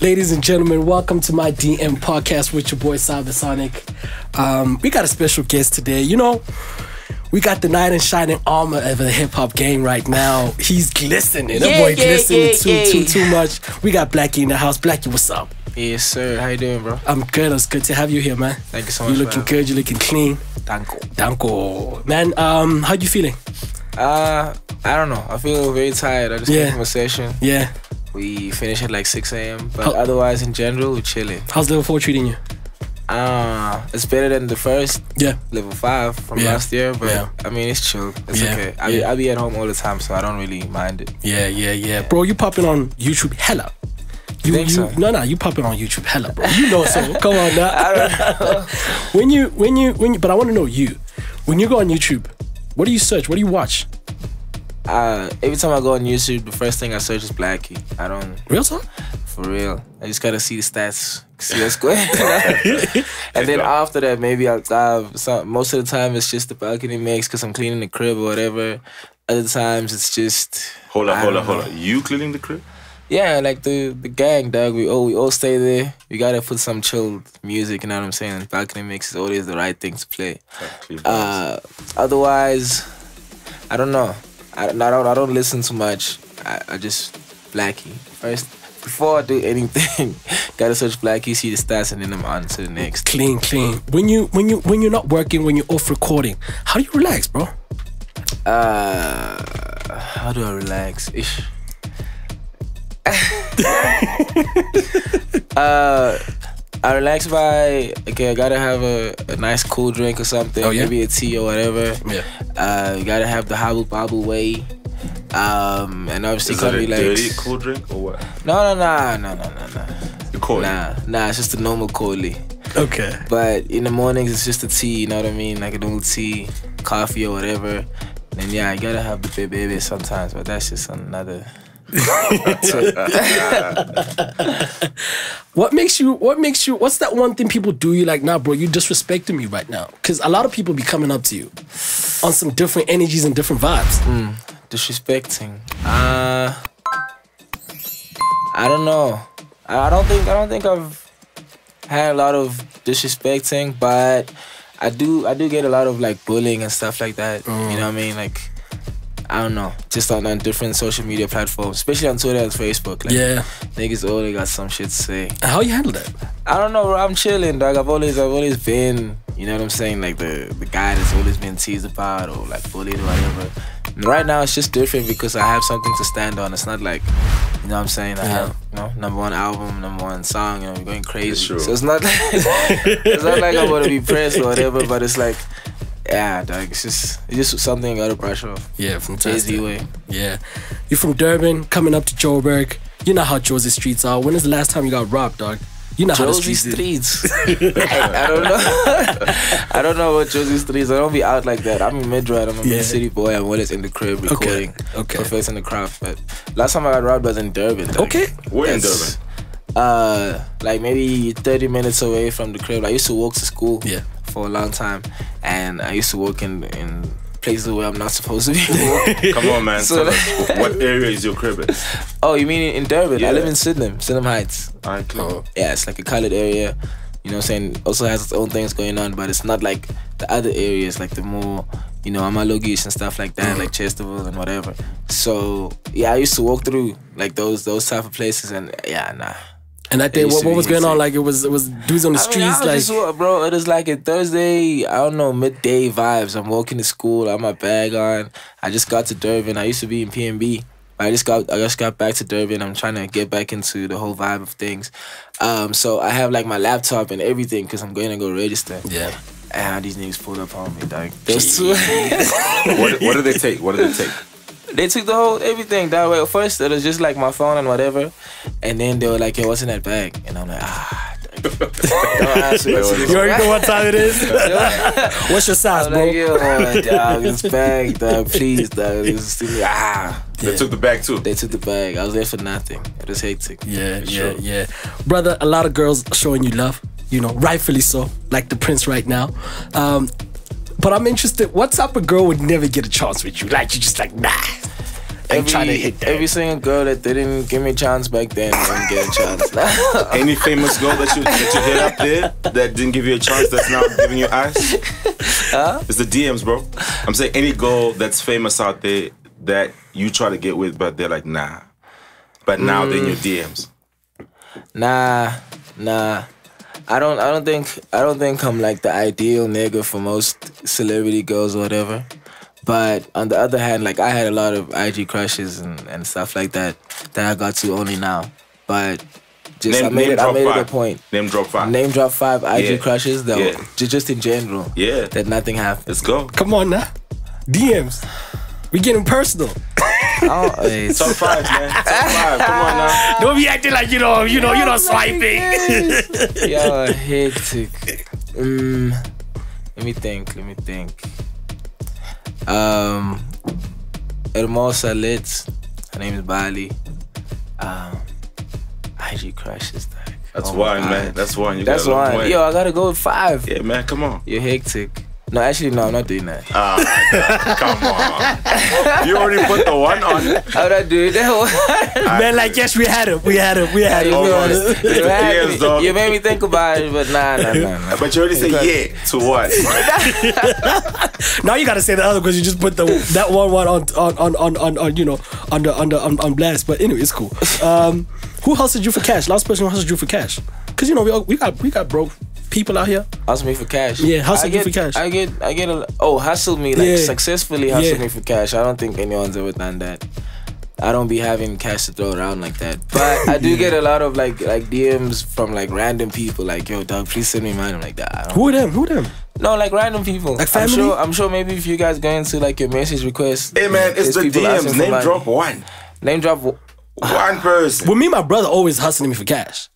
Ladies and gentlemen, welcome to my DM podcast with your boy Cybersonic. Um, we got a special guest today. You know, we got the knight in shining armor of the hip hop game right now. He's glistening. that Yeah, boy yeah, glistening yeah, too, yeah. too, too much. We got Blxckie in the house. Blxckie, what's up? Yes, sir. How you doing, bro? I'm good. It's good to have you here, man. Thank you so much. You're looking for good. You're looking clean. having me. Danko. Man, um, how you feeling? Uh, I don't know. I feel very tired. I just Yeah. came from a session. Yeah. We finish at like 6 a.m. But How- otherwise, in general, we're chilling. How's level four treating you? Uh, it's better than the first Yeah. level 5 from Yeah. last year. But Yeah. I mean, it's chill. It's Yeah. okay. I, be, I be at home all the time, so I don't really mind it. Yeah, yeah, yeah. Bro, you popping on YouTube hella. You, Think you so? no no you popping on YouTube hella, bro. You know so. Come on now. when you when you when you but I want to know you. When you go on YouTube, what do you search? What do you watch? Uh, every time I go on YouTube, the first thing I search is Blxckie. I don't, Real talk? for real. I just gotta see the stats, see what's going on. and then after that, maybe I'll dive. Some, most of the time, it's just the balcony mix because I'm cleaning the crib or whatever. Other times, it's just Hold on, hold on, hold on. You cleaning the crib? yeah, like the the gang, dog. We all we all stay there. We gotta put some chilled music. You know what I'm saying? balcony mix is always the right thing to play. Uh, otherwise, I don't know. I, I don't I don't listen too much. I, I just Blxckie first. Before I do anything, gotta search Blxckie, see the stats, and then I'm on to the next. Clean, clean. When you when you when you're not working, when you're off recording, how do you relax, bro? Uh, how do I relax? Ish. uh, I relax by okay. I gotta have a, a nice cool drink or something. Oh, yeah? Maybe a tea or whatever. Yeah. Uh, gotta have the habu babu way. Um, and obviously Is can't that a be like dirty cool drink or what? no, no, no, no, no, no, no. You call? Nah, nah. It's just a normal coldly. Okay. But in the mornings, it's just a tea. You know what I mean? Like a normal tea, coffee or whatever. And yeah, I gotta have the baby baby sometimes, but that's just another. What makes you what makes you what's that one thing people do you like, nah, bro, you disrespecting me right now? Cause a lot of people be coming up to you on some different energies and different vibes. disrespecting. Uh I don't know. I I don't think I don't think I've had a lot of disrespecting, but I do I do get a lot of like bullying and stuff like that. You know what I mean? Like I don't know, just on, on different social media platforms, especially on Twitter and Facebook. Like, Yeah. niggas always got some shit to say. How you handle that? I don't know, bro. I'm chilling, dog. I've always, I've always been, you know what I'm saying, like the the guy that's always been teased about or like bullied or whatever. And right now, it's just different because I have something to stand on. It's not like, you know what I'm saying. I Yeah. have, you know, number one album, number one song. You know, we're going crazy. It's true. So it's not, like, it's not like I'm gonna be pressed or whatever. But it's like, yeah, dog. It's just, it's just something I gotta brush off. Yeah, Jay fantastic. Z way. Yeah. You're from Durban, coming up to Joburg. You know how Jersey streets are. When is the last time you got robbed, dog? You know how the streets is. Streets. I, I don't know. I don't know about Jozi Streets. I don't be out like that. I'm in Midrand. I'm a Yeah. mid city boy. I'm always in the crib recording, okay. perfecting the craft. But last time I got robbed was in Durban. like, Okay. Where in Durban? Uh, like maybe 30 minutes away from the crib. I used to walk to school Yeah. For a long time, and I used to work in in places where I'm not supposed to be. Come on, man. So- what area is your crib in? oh, you mean in Durban? Yeah. I live in Sydenham, Sydenham Heights. All right, clear. Oh. yeah, it's like a colored area. You know what I'm saying? Also has its own things going on, but it's not like the other areas, like the more, you know, Amalogish and stuff like that, like Chesterville and whatever. So yeah, I used to walk through like those those type of places and yeah, nah. And that day, what, what was going on? Like it was it was dudes on the I mean, streets, I like was just, bro, it was like a Thursday, I don't know, midday vibes. I'm walking to school, I have my bag on. I just got to Durban. I used to be in PMB. I just got I just got back to Durban. I'm trying to get back into the whole vibe of things. Um, so I have like my laptop and everything because I'm going to go register. yeah. And these niggas pulled up on me, dog. Those two, What, what did they take? What did they take? They took the whole everything. That way, first it was just like my phone and whatever, and then they were like, "Yo, what's in that bag?" And I'm like, "Ah." dog. Don't ask me what's in this You already know what time it is. What's your size, bro? like, yo, dog, this bag, dog, please, dog. This is, ah. They took the bag too. They took the bag. I was there for nothing. It was hectic. Yeah, yeah, Sure. yeah. Brother, a lot of girls showing you love, you know, rightfully so, like the prince right now. Um, but I'm interested, what type of girl would never get a chance with you? Like, you just like, nah. Every, trying to hit that. every single girl that didn't give me a chance back then didn't get a chance. now. Any famous girl that you that you hit up there that didn't give you a chance that's now giving you ass? It's the DMs, bro. I'm saying any girl that's famous out there that you try to get with, but they're like, nah. But now they're in your mm. DMs. Nah, nah. I don't. I don't think. I don't think I'm like the ideal nigga for most celebrity girls or whatever. But on the other hand, like I had a lot of IG crushes and, and stuff like that that I got to only now. But just I made name it. I made five. it a point. Name drop five. Name drop five IG Yeah. crushes though. Yeah. Just in general. Yeah. That nothing happened. Let's go. Come on now. DMs. We getting personal. Oh, hey, it's- Top five, man. Top five. Come on now. Don't be acting like you know, you know, you're not swiping. Yo, hectic. Mm, let me think. Let me think. Um, Hermosa Lit. Her name is Bali. Um, IG crushes. Like, That's oh God. man. That's one. You That's got a long one. Yo, I gotta go with five. Yeah, man. Come on. You're hectic. No, actually, no, I'm not doing that. Ah, come on. You already put the one on. How would I do it? That one. Man, like yes, we had him. We had him. We had him. You, Oh, know, you had DMs, me- dog. you made me think about it, but nah, nah, nah, nah. But you already said yeah to what? Now you gotta say the other because you just put the that one one on on on on, on, on you know on the on the on, on blast. But anyway, it's cool. Um, who hustled you for cash? Last person who hustled you for cash? Because you know we all, we got we got broke people out here. Hustle me for cash. Yeah, hustle I you get, for cash. I get, I get a. Oh, hustle me like Yeah. successfully hustle Yeah. me for cash. I don't think anyone's ever done that. I don't be having cash to throw around like that. But I do get a lot of like like DMs from like random people like, yo, dog, please send me money. I'm like that. Who them? Who them? No, like random people. Like I'm sure. I'm sure. Maybe if you guys go into like your message requests. Hey, man, it's the people DMs. Name money. drop one. Name drop. One person. Well, me and my brother always hustling me for cash.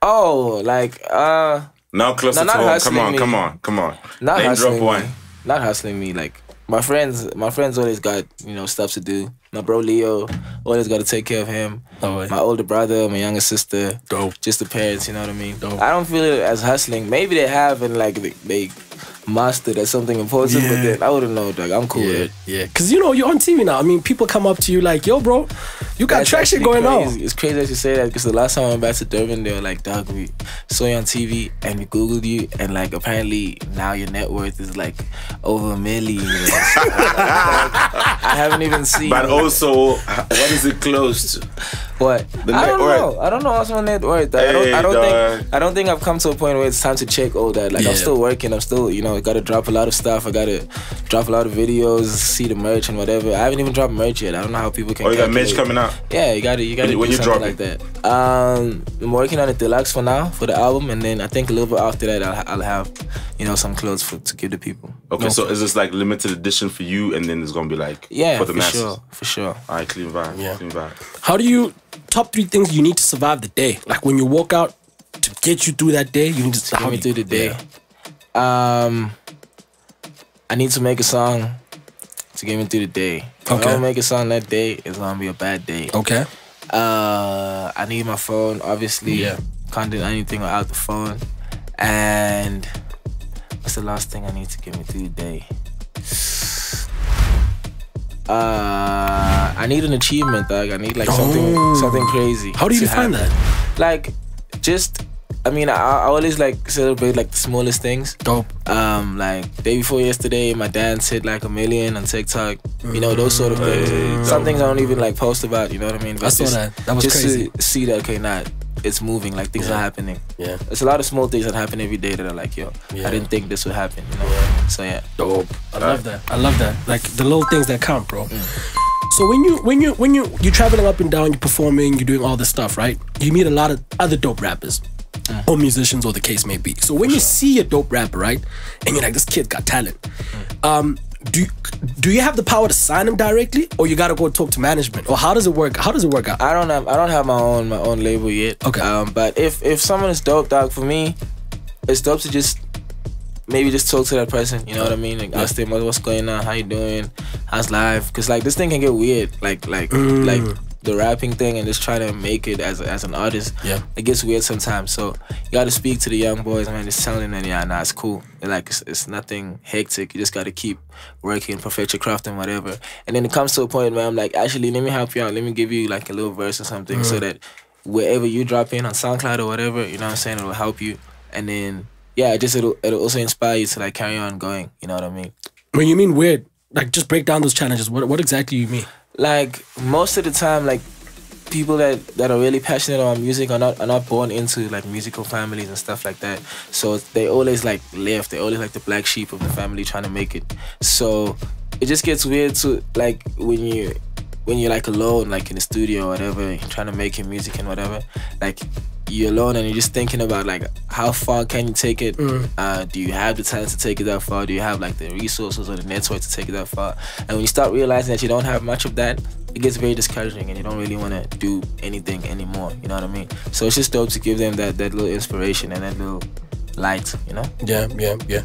Oh, like uh, Now closer No, not to home. Come on, me. come on, come on. not Name hustling drop one. me. Not hustling me. Like my friends, my friends always got you know stuff to do. My bro Leo always got to take care of him. Oh, yeah. My older brother, my younger sister. Dope. Just the parents, you know what I mean. Dope. I don't feel it as hustling. Maybe they have and like they, they mastered at something important, but then I wouldn't know. Dog, I'm cool with Yeah, it. yeah. Because you know you're on TV now. I mean, people come up to you like, "Yo, bro, you got That's traction going crazy. on." It's crazy that you say that because the last time I went back to Durban, they were like, "Dog, we saw you on TV and we googled you, and like apparently now your net worth is like over a million." I haven't even seen. But also, what is it close to? What? the I don't worth. know. I don't know what's my net worth. I don't. Hey, I don't dog. think. I don't think I've come to a point where it's time to check all that. Like Yeah. I'm still working. I'm still, you know, got to drop a lot of stuff. I got to drop a lot of videos, see the merch and whatever. I haven't even dropped merch yet. I don't know how people can. Oh, you got merch coming out. Yeah, you got to you got to When do you- when you something drop like that. Um, I'm working on a deluxe for now for the album, and then I think a little bit after that, I'll, I'll have, you know, some clothes for to give to people. Okay, so is this like limited edition for you, and then it's gonna be like Yeah, for for, the masses? sure, for sure. All right, clean vibe. Yeah. Clean vibe. How do you top three things you need to survive the day? Like when you walk out to get you through that day, you need to Get how me through the day. Um, I need to make a song to get me through the day. If Okay. I don't make a song that day, it's gonna be a bad day. Okay. Uh, I need my phone, obviously. Yeah. Can't do anything without the phone. And what's the last thing I need to get me through the day? Uh, I need an achievement, dog. I need like something, Oh. something crazy. How do you define happen. that? Like, just. I mean, I, I always like celebrate like the smallest things. Dope. Um, like day before yesterday, my dance hit like a million on TikTok. You know those sort of things. Some things I don't even like post about. You know what I mean? I saw just, that. That was just crazy. to see that okay, not it's moving. Like things Yeah. are happening. Yeah. There's a lot of small things that happen every day that are like, yo, Yeah. I didn't think this would happen. You know? So yeah. Dope. I love that. I love that. Like the little things that count, bro. Mm. So when you when you when you you're traveling up and down, you're performing, you're doing all this stuff, right? You meet a lot of other dope rappers. Mm. Or musicians, or the case may be. So when you see a dope rapper, right, and you're like, this kid's got talent, mm. um, do you, do you have the power to sign him directly, or you gotta go talk to management, or how does it work? How does it work out? I don't have I don't have my own my own label yet. Okay. Um, but if if someone is dope, dog, for me, it's dope to just maybe just talk to that person. You know what I mean? Like ask them what's going on, how you doing, how's life? Cause like this thing can get weird. Like like Mm. like the rapping thing and just trying to make it as as an artist, Yeah. it gets weird sometimes. So you got to speak to the young boys, man. Just telling them, yeah, nah, it's cool. And like it's, it's nothing hectic. You just got to keep working, perfect your craft and whatever. And then it comes to a point where I'm like, actually, let me help you out. Let me give you like a little verse or something, so that wherever you drop in on SoundCloud or whatever, you know what I'm saying, it'll help you. And then yeah, just it'll it'll also inspire you to like carry on going. You know what I mean? When you mean weird, like just break down those challenges. What what exactly you mean? Like most of the time like people that that are really passionate about music are not are not born into like musical families and stuff like that. So they always like left. They always like the black sheep of the family trying to make it. So it just gets weird to like when you when you're like alone like in the studio or whatever trying to make your music and whatever like you're alone and you're just thinking about like how far can you take it uh, do you have the talent to take it that far do you have like the resources or the network to take it that far and when you start realizing that you don't have much of that it gets very discouraging and you don't really want to do anything anymore you know what i mean so it's just dope to give them that that little inspiration and that little light you know Yeah, yeah, yeah.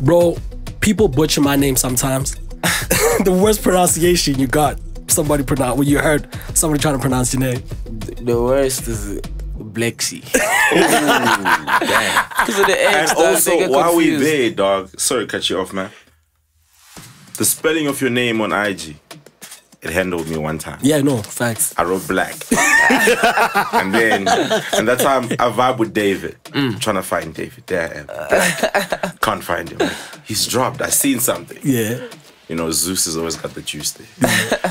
Bro, people butcher my name sometimes. the worst pronunciation you got. Somebody pronounce when you heard somebody trying to pronounce your name. the worst is Blexy. Damn. Because of the X, And dog, also, they get while we confused. there, dog, sorry to cut you off, man. The spelling of your name on IG, it handled me one time. Yeah, no, facts. I wrote black. and then, and that time I vibe with David. Mm. Trying to find David. There I am. Black. Can't find him. He's dropped. I seen something. Yeah. You know, Zeus has always got the juice there.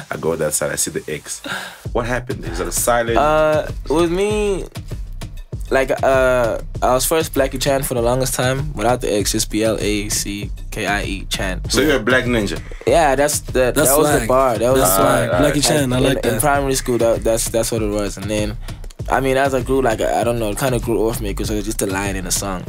I go that side, I see the X. What happened? Is that a silent? Uh, with me, like uh, I was first Blackie Chan for the longest time without the X, just B L A C K I E Chan. so you're a black ninja. Yeah, that's the That's that was swag. the bar. That was That's the swag. alright. Blackie Chan, I in, like in that. In primary school. That, that's that's what it was, and then. I mean, as I grew, like I don't know, it kind of grew off me because it was just a line in a song.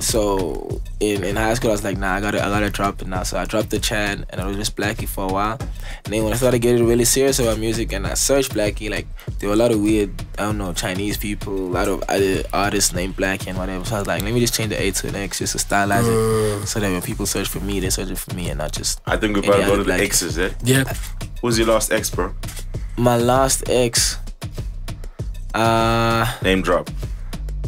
So in, in high school, I was like, nah, I gotta I gotta drop it now. So I dropped the Chan, and I was just Blackie for a while. And then when I started getting really serious about music, and I searched Blackie, like there were a lot of weird, I don't know, Chinese people, a lot of other artists named Blackie and whatever. So I was like, let me just change the A to an X just to stylize it, so that when people search for me, they search it for me and not just I think we Any better go other to the black- X's, eh? Yeah. Who's your last X, bro? my last ex. Uh Name drop.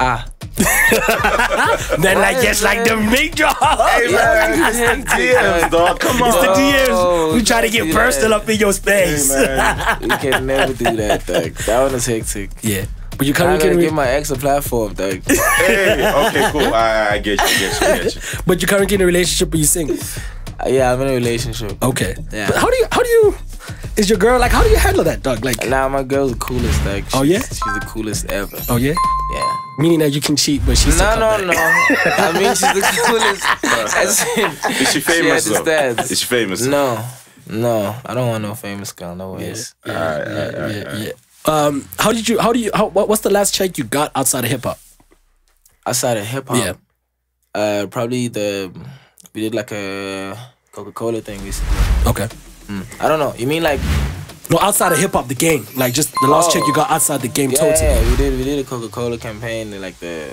ah. Then like yes, like the big job. DMs, dog. Come on. It's the DMs. Oh, we try to get do personal that. up in your space. man. You can never do that, dog. That one is hectic. yeah. But you I currently gotta give my ex a platform, dog. Hey, okay, cool. I, I get you, I get you, I get you. but you currently in a relationship or you single. Uh, yeah, I'm in a relationship. Okay. Yeah. But how do you how do you is your girl like how do you handle that dog? Like Nah, my girl's the coolest, dog. Oh, yeah? She's the coolest ever. oh yeah? Yeah. Meaning that you can cheat but she's No, no, no. I mean, she's the coolest. As in, Is she famous though? understands. Is she famous? no, no. I don't want no famous girl. No ways. Yeah, yeah, yeah, yeah. Um how did you how do you how what, what's the last check you got outside of hip hop? Outside of hip hop, Yeah. uh, probably the we did like a Coca Cola thing recently. Okay. I don't know. You mean like No, outside of hip hop, the game. Like just the last Oh. check you got outside the game Yeah, totally. yeah, we did we did a Coca Cola campaign and like the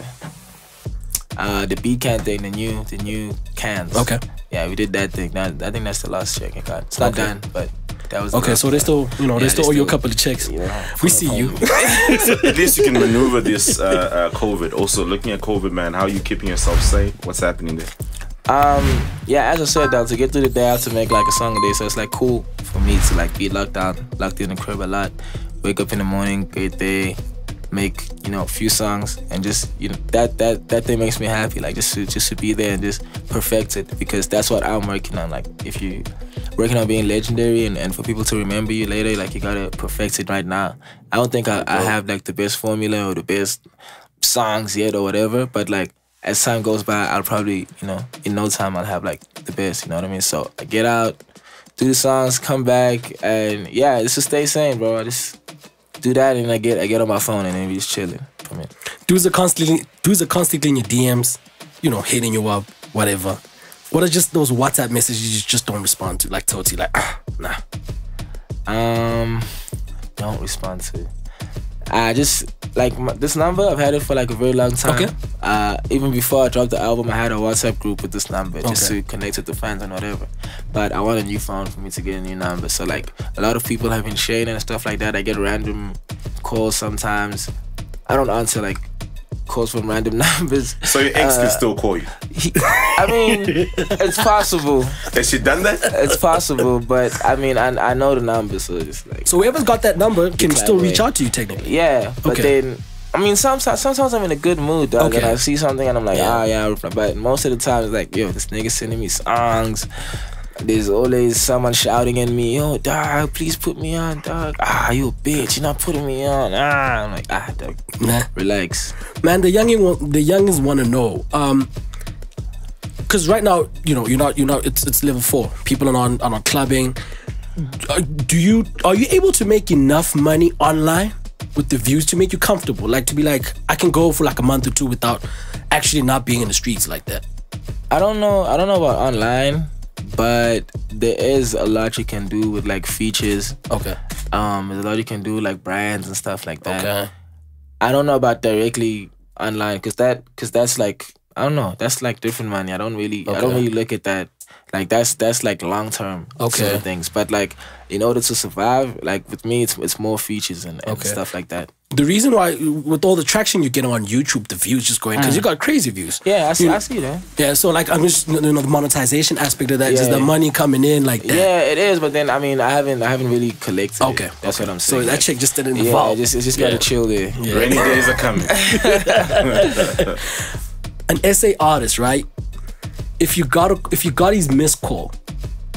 uh the B can thing, the new the new cans. Okay. Yeah, we did that thing. That, I think that's the last check I got. It's not Okay. done, but that was Okay, so they still, you know, they still owe you a couple of checks. Yeah. We see you. At least you can maneuver this uh, uh, COVID. Also, looking at COVID, man, how are you keeping yourself safe? What's happening there? Um, yeah, as I said, though, to get through the day, I have to make like a song a day. So it's like cool for me to like be locked down, locked in the crib a lot. Wake up in the morning, great day, make you know a few songs, and just you know that that that thing makes me happy. Like just to just to be there and just perfect it because that's what I'm working on. Like if you working on being legendary and, and for people to remember you later, like you gotta perfect it right now. I don't think I, I have like the best formula or the best songs yet or whatever, but like as time goes by, I'll probably, you know, in no time I'll have like the best, you know what I mean? So I get out, do the songs, come back, and yeah, just stay sane, bro. I just do that and I get I get on my phone and then we just chilling from it. Dudes are constantly dudes are constantly in your DMs, you know, hitting you up, whatever. What are just those WhatsApp messages you just don't respond to? Like totally like ah, nah. Um don't respond to. I just like my, this number. I've had it for like a very long time. Okay. Uh, even before I dropped the album, I had a WhatsApp group with this number just Okay. to connect with the fans and whatever. But I want a new phone for me to get a new number. So like a lot of people have been sharing and stuff like that. I get random calls sometimes. I don't answer like calls from random numbers. So your ex Uh, can still call you. He- I mean, it's possible. Has she done that? It's possible, but I mean, I, I know the number, so it's like So whoever's got that number can still reach out to you technically. yeah. But Okay. then, I mean, sometimes sometimes I'm in a good mood, dog, and Okay. I see something and I'm like, Yeah. ah, yeah. I'll reply. But most of the time, it's like, yo, this nigga sending me songs. There's always someone shouting at me, yo, dog, please put me on, dog. Ah, you a bitch, you're not putting me on. Ah, I'm like, ah, dog, Nah. relax. Man, the want, the youngins want to know. Um, because right now, you know, you're not, you're not. It's it's level four. People are on are not clubbing. Uh, Do you are you able to make enough money online with the views to make you comfortable? Like to be like, I can go for like a month or two without actually not being in the streets like that. I don't know. I don't know about online, but there is a lot you can do with like features. Okay. Um, there's a lot you can do like brands and stuff like that. Okay. I don't know about directly online because that because that's like I don't know that's like different money. I don't really I don't really look at that like that's that's like long term Okay. sort of things. But like in order to survive, like with me, it's it's more features and, and Okay. stuff like that. The reason why, with all the traction you get on YouTube, the views just going because you got crazy views. Mm. Yeah, I see. You- I see that. Yeah, so like I'm just you know the monetization aspect of that, just Yeah. the money coming in like that. Yeah, it is. But then I mean, I haven't I haven't really collected. Okay, it. that's okay. what I'm saying. So saying. that Like, chick just didn't Yeah, evolve. just it's just Yeah. gotta chill there. Yeah. Rainy days are coming. An SA artist, right? If you got a, if you got his missed call,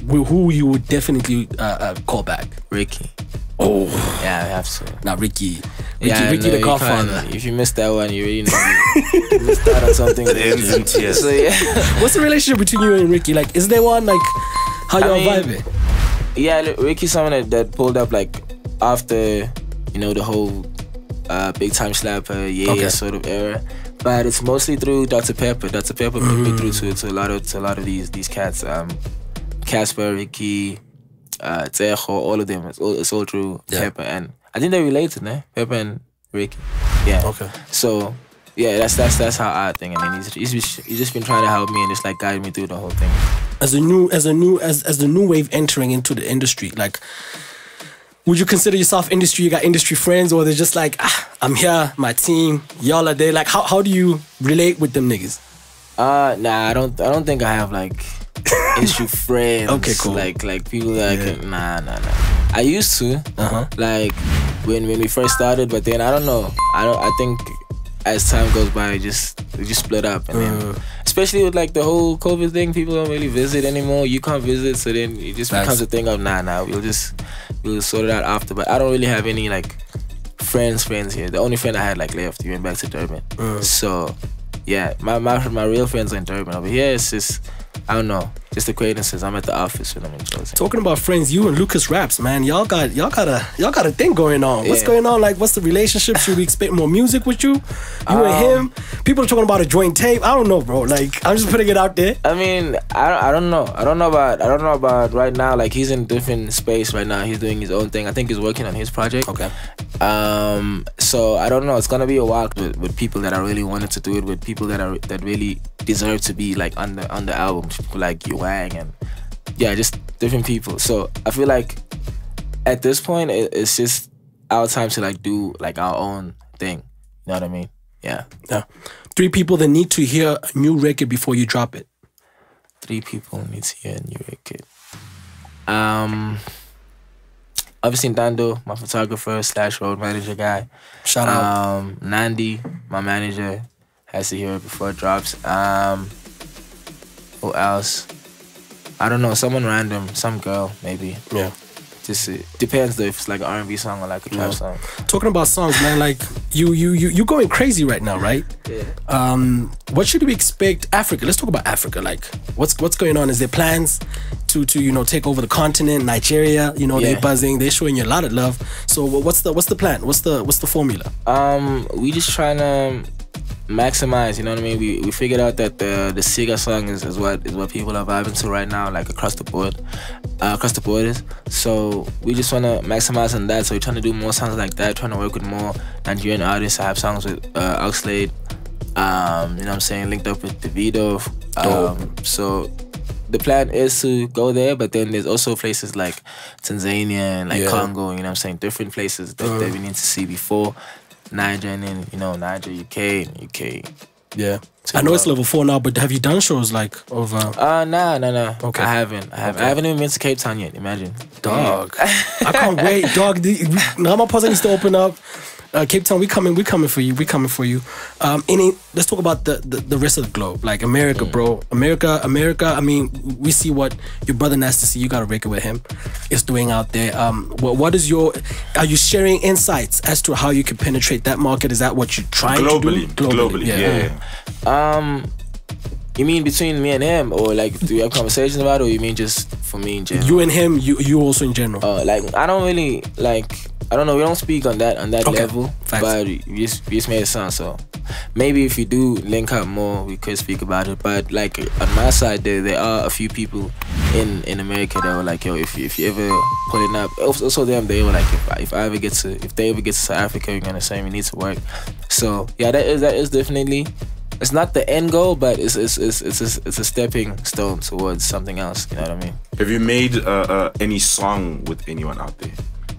who you would definitely uh, uh, call back? Riky. Oh, Yeah, I have to. not Riky. Riky, yeah, Riky no, the you Godfather. If you missed that one, you really know you missed out on something. It ends in tears. So yeah. What's the relationship between you and Riky? Like, is there one like how y'all mean, vibing? Yeah, look, Riky's someone that, that pulled up like after you know the whole uh, big time slapper yeah Okay. sort of era. But it's mostly through Dr Pepper. Dr Pepper put me through to, to a lot of to a lot of these these cats. Um, Cassper, Riky, uh, Tsejo, all of them. It's all, it's all through Yeah. Pepper, and I think they're related, ne? Pepper and Riky. Yeah. Okay. So yeah, that's that's that's how I think. And then he's he's just, he's just been trying to help me and just like guide me through the whole thing. As a new as a new as as the new wave entering into the industry, like. Would you consider yourself industry? You got industry friends, or they're just like, ah, I'm here, my team, y'all are there. Like, how, how do you relate with them niggas? Uh, nah, I don't. I don't think I have like industry friends. Okay, cool. Like like people that I Yeah. can. Nah, nah, nah. I used to. Uh-huh. Like when when we first started, but then I don't know. I don't. I think as time goes by, just we just split up, and Uh. then especially with like the whole COVID thing, people don't really visit anymore. You can't visit, so then it just becomes a thing of nah, nah. We'll just we'll sort it out after. But I don't really have any like friends, friends here. The only friend I had like left, he went back to Durban. Uh. So yeah, my, my my real friends are in Durban. Over here, it's just I don't know, just acquaintances. I'm at the office when I'm in Chelsea. Talking about friends, you and Lucas Raps, man, y'all got y'all got a y'all got a thing going on. What's Yeah. going on? Like, what's the relationship? Should we expect more music with you? You Um, and him? People are talking about a joint tape. I don't know, bro. Like, I'm just putting it out there. I mean, I don't, I don't know. I don't know about I don't know about right now. Like he's in a different space right now. He's doing his own thing. I think he's working on his project. Okay. Um. So I don't know. It's gonna be a while with, with people that I really wanted to do it with people that are that really deserve to be like on the on the album. People like Wang and yeah, just different people. So I feel like at this point it, it's just our time to like do like our own thing. You know what I mean? Yeah. Yeah. Three people that need to hear a new record before you drop it. three people need to hear a new record. Um, obviously Dando, my photographer slash road manager guy. Shout out. Um, Nandi, my manager, has to hear it before it drops. Um, who else? I don't know. Someone random, some girl maybe. yeah. Just it depends though if it's like an R&B song or like a trap Yeah. song. Talking about songs, man. Like, you you you you going crazy right now, right? Yeah. Um, what should we expect? Africa. Let's talk about Africa. Like, what's what's going on? Is there plans to to you know take over the continent? Nigeria, you know, Yeah. they're buzzing. They're showing you a lot of love. So, what's the what's the plan? What's the what's the formula? Um, we just trying to maximize. You know what I mean? We we figured out that the the Sega song is, is what is what people are vibing to right now, like across the board, uh, across the borders. So we just wanna maximize on that. So we're trying to do more songs like that. Trying to work with more Nigerian artists. I have songs with uh, Oxlade. Um, you know what I'm saying? Linked up with Davido. Um, so the plan is to go there, but then there's also places like Tanzania and like Yeah. Congo, you know what I'm saying? Different places that, that we need to see before Niger and then, you know, Niger, UK, UK. Yeah. I know it's level four now, but have you done shows like over Uh, nah, nah, nah. Okay. I haven't. I haven't. Okay. I haven't even been to Cape Town yet. Imagine. dog? I can't wait, dog. The, now my puzzle needs to open up. Uh, Cape Town, we coming, we coming for you, we coming for you. Um, any, let's talk about the, the the rest of the globe, like America, bro. America, America. I mean, we see what your brother Nasty C, you got a record with him, is doing out there. Um, what what is your? Are you sharing insights as to how you can penetrate that market? Is that what you're trying globally, to do? globally, yeah. yeah. Um, you mean between me and him, or like do you have conversations about, it, or you mean just for me in general? You and him, you you also in general. Uh, like I don't really like. I don't know. We don't speak on that on that Okay. level, Facts. but we just we just made it sound so. Maybe if you do link up more, we could speak about it. But like on my side, there there are a few people in in America that were like, yo, if you, if you ever pulling up, also also them they were like, if I, if I ever get to if they ever get to South Africa, you're gonna say we need to work. So yeah, that is that is definitely. It's not the end goal, but it's it's it's it's a, it's a stepping stone towards something else. You know what I mean? Have you made uh, uh, any song with anyone out there?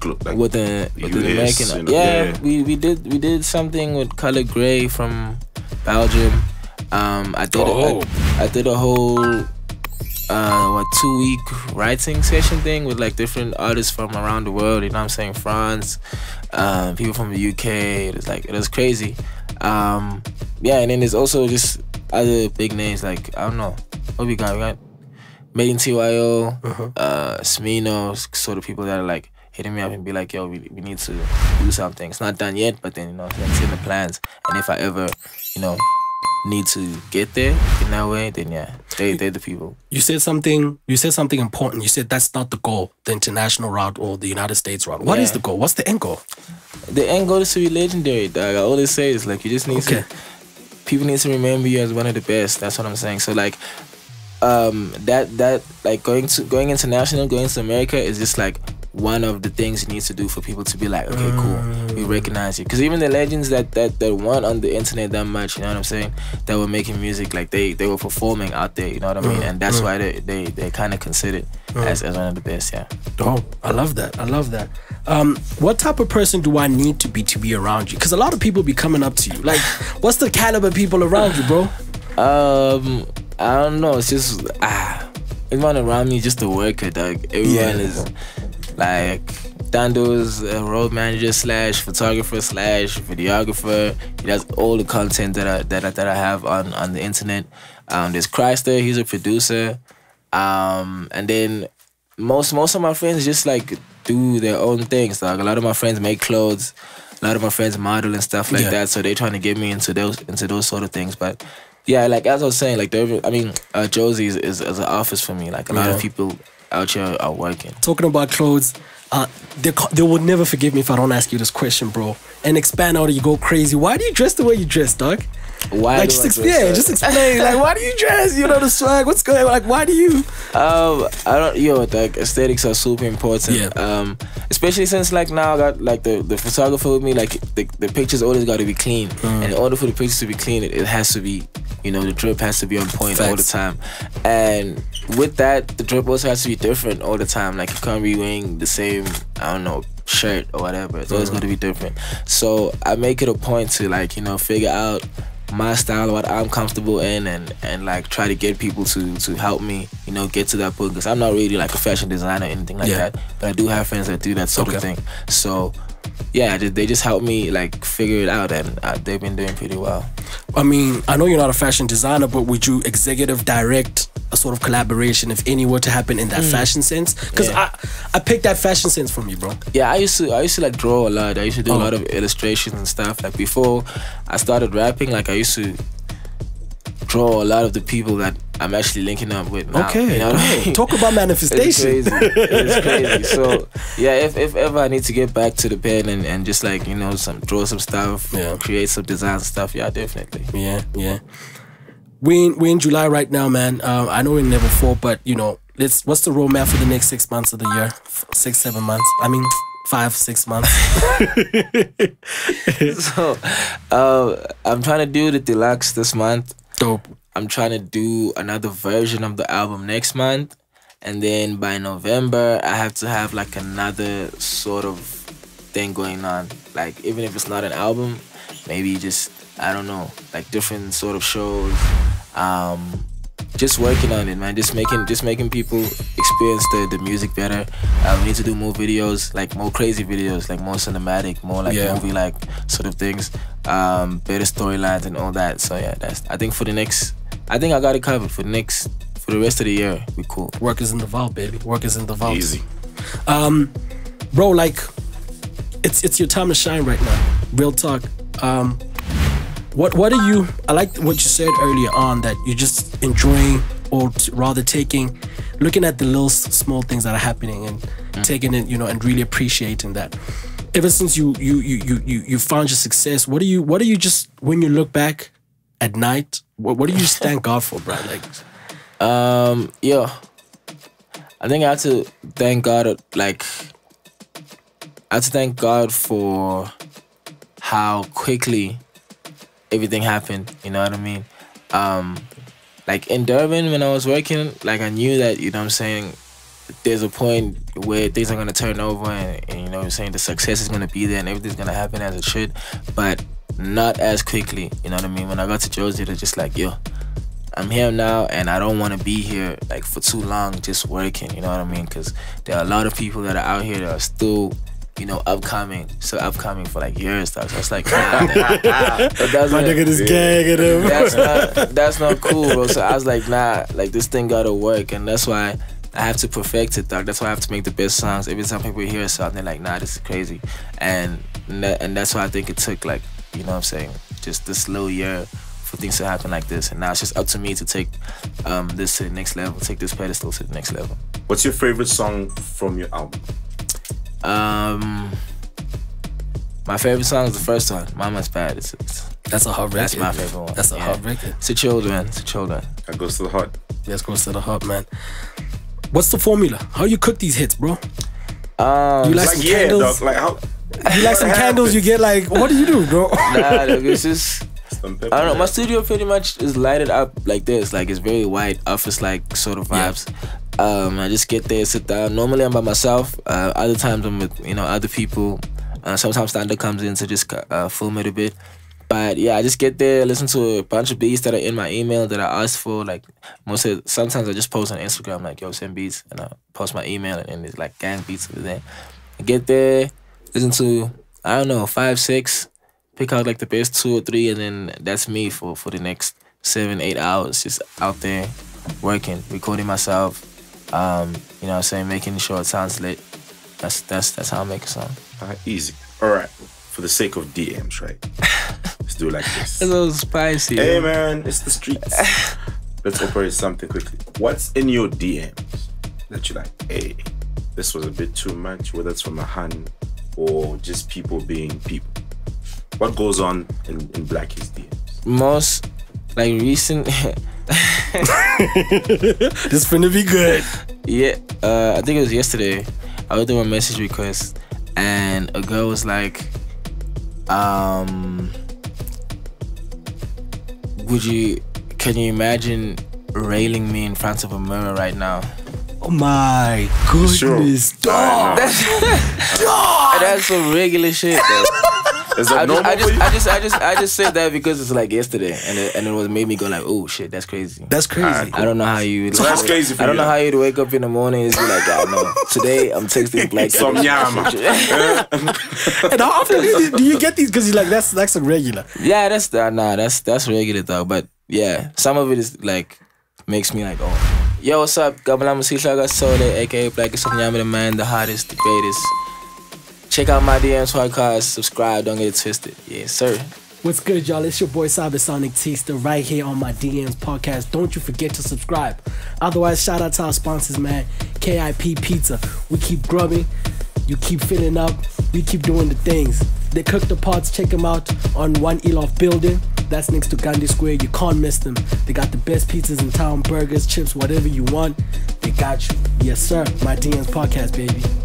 Like, with the with the American. you know, yeah, yeah. we we did we did something with Color Gray from Belgium. Um, I did Oh. I, I did a whole uh what two week writing session thing with like different artists from around the world. You know what I'm saying? France, um, people from the UK. It was like it was crazy. Um, yeah, and then there's also just other big names like I don't know what we got. We got Made in TYO, uh, Smino, sort of people that are like hitting me up and be like, yo, we, we need to do something. It's not done yet, but then, you know, it's in the plans. And if I ever, you know, need to get there in that way, then yeah, they, they're the people. you said something you said something important you said that's not the goal the international route or the united states route What is Yeah. the goal what's the end goal The end goal is to be legendary, dog. I always say is like, you just need Okay. to, people need to remember you as one of the best. That's what I'm saying. So like, um, that that like going to going international, going to America is just like one of the things you need to do for people to be like, okay, cool, we recognize you. Because even the legends that that that weren't on the internet that much, you know what I'm saying, that were making music, like they they were performing out there, you know what I mean, and that's why they they they kind of considered as as one of the best, yeah. oh i love that. I love that. Um what type of person do i need to be to be around you? Because a lot of people be coming up to you. Like what's the caliber people around you bro? Um, I don't know. It's just ah, everyone around me is just a worker, dog. Everyone Yeah. is like Dando's a road manager slash photographer slash videographer. He does all the content that I that I, that I have on on the internet. Um, there's Chrysler. He's a producer. Um, and then most most of my friends just like do their own things. Like a lot of my friends make clothes. A lot of my friends model and stuff like Yeah. that. So they're trying to get me into those into those sort of things. But yeah, like as I was saying, like I mean, uh, Jozi is, is, an office for me. Like a lot Yeah. of people out here are working. talking about clothes uh they, they will never forgive me if i don't ask you this question bro. And expand out you go crazy. Why do you dress the way you dress dog Why? like do just I ex- yeah just explain like why do you dress you know the swag what's going on? like why do you Um, I don't. Yo, like aesthetics are super important. Yeah. Um, especially since like now I got like the the photographer with me. Like the the pictures always got to be clean, Mm. and in order for the pictures to be clean, it, it has to be, you know, the drip has to be on point all the time. And with that, the drip also has to be different all the time. Like you can't be wearing the same. I don't know shirt or whatever. It's Mm. always going to be different. So I make it a point to like you know figure out my style, what I'm comfortable in, and and like try to get people to to help me, you know, get to that point. Because I'm not really like a fashion designer or anything like Yeah. that, but I do have friends that do that sort Okay. of thing. So yeah, they- they just help me like figure it out, and uh, they've been doing pretty well. i mean i know you're not a fashion designer but would you executive direct a sort of collaboration if any were to happen in that fashion sense because Mm. Yeah. i i picked that fashion sense from you bro Yeah, I used to I used to like draw a lot. I used to do Oh. a lot of illustrations and stuff. Like before I started rapping, like I used to draw a lot of the people that I'm actually linking up with now. Okay, you know I mean? talk about It's manifestation. crazy. It's crazy. So yeah, if, if ever I need to get back to the pen and, and just like you know some draw some stuff, Yeah. create some designs and stuff, yeah, definitely. Yeah, yeah. We in, we in July right now, man. Um, I know we're in level four, but you know, let's. What's the roadmap for the next six months of the year? F- Six, seven months. I mean, five, six months. So uh, I'm trying to do the deluxe this month. Dope. I'm trying to do another version of the album next month. And then by November, I have to have like another sort of thing going on. Like, even if it's not an album, maybe just, I don't know, like different sort of shows. Um, just working on it, man. Just making, just making people experience the, the music better. Uh, we need to do more videos, like more crazy videos, like more cinematic, more like Yeah. movie like sort of things. Um, better storylines and all that. So yeah, that's. I think for the next, I think I got it covered for the next, for the rest of the year. We cool. Work is in the vault, baby. Work is in the vault. Easy. Um, bro. Like, it's it's your time to shine right now. Real talk. Um, what what are you? I like what you said earlier on that you're just enjoying, or t- rather taking, looking at the little s- small things that are happening and taking it, you know, and really appreciating that. Ever since you you you you you you found your success, what do you what do you just when you look back at night? What what do you just thank God for, bro? Like, Um, yeah. I think I have to thank God. Like, I have to thank God for how quickly everything happened. You know what I mean? Um, like in Durban, when I was working, like I knew that you know what I'm saying. There's a point where things are gonna turn over, and, and you know what I'm saying the success is gonna be there, and everything's gonna happen as it should, but not as quickly. You know what I mean? When I got to Jozi, they're just like, yo, I'm here now and I don't want to be here like for too long just working, you know what I mean? Because there are a lot of people that are out here that are still, you know, upcoming, so upcoming for like years. Dog. So it's like, nah, that, that doesn't- this gang at him. that's not that's not cool, bro. So I was like, nah, like this thing gotta work, and that's why I have to perfect it, dog. That's why I have to make the best songs. Every time people hear something, they're like, nah, this is crazy, and and and that's why I think it took like, you know, what I'm saying, just this little year for things to happen like this, and now it's just up to me to take um this to the next level, take this pedestal to the next level. What's your favorite song from your album? Um, my favorite song is the first one, "Mama's Bad." It's, it's That's a hot record. that's my favorite one. That's a Yeah. hot record. It's a children, it's a children. That goes to the heart. Let's to the heart, man. What's the formula? How you cook these hits, bro? Um, You like Like some yeah, candles? dog. Like how? You like some candles? You get like, what do you do, bro? nah, dog, it's just I don't know. My studio pretty much is lighted up like this, like it's very white, office like sort of Yeah. Um, I just get there, sit down. Normally I'm by myself. Uh, other times I'm with you know other people. Uh, sometimes Thunder comes in to just uh, film it a bit. But yeah, I just get there, listen to a bunch of beats that are in my email that I asked for. Like most of sometimes I just post on Instagram like yo send beats and I post my email and, and it's like gang beats over there. I get there, listen to I don't know five six, pick out like the best two or three, and then that's me for for the next seven eight hours, just out there working, recording myself. Um, you know, what I'm saying making sure it sounds lit. That's that's that's how I make a song. Alright, easy. All right. For the sake of DMs, right? Let's do it like this. It's a little spicy. Hey man, it's the streets. Let's operate something quickly. What's in your DMs that you like? Hey, this was a bit too much, whether it's from a hun or just people being people. What goes on in, in Blxckie's DMs? Most like recent, this finna be good. yeah. Uh, I think it was yesterday. I was doing a message request, and a girl was like, um, "Would you? Can you imagine railing me in front of a mirror right now?" Oh my goodness, dog. Alright, And that's some regular shit. Though. Now, Is that I just, normal I for just, you? I just, I just, I just said that because it's like yesterday, and it, and it was made me go like, "Oh shit, that's crazy." That's crazy. Alright, I don't know how you. So that's crazy for I don't you, know then. how you'd wake up in the morning and be like, "I know today I'm texting black." Some yama. And how often do you, do you get these? Because you're like, that's that's a regular. yeah, that's that. Nah, that's that's regular though. But yeah, some of it is like makes me like, oh, yo, what's up? Gabalam Sishaga Sole, aka Black is the man, the hottest, the greatest. Check out my DMs podcast. Subscribe. Don't get twisted. Yes, sir. What's good, y'all? It's your boy Cybersonic Tista right here on my DMs podcast. Don't you forget to subscribe. Otherwise, shout out to our sponsors, man. KIP Pizza. We keep grubbing. You keep filling up. We keep doing the things. They cook the pots. Check them out on One Eloff Building. That's next to Gandhi Square. You can't miss them. They got the best pizzas in town, burgers, chips, whatever you want. They got you. Yes, sir. My DMs podcast, baby.